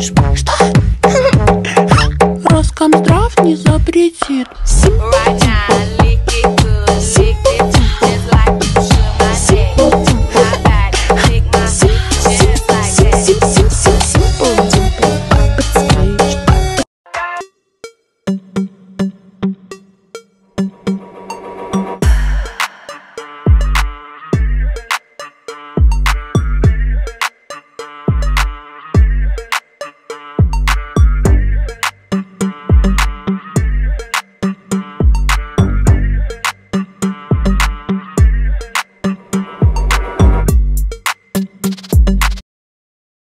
Что? Роскомздрав не запретит.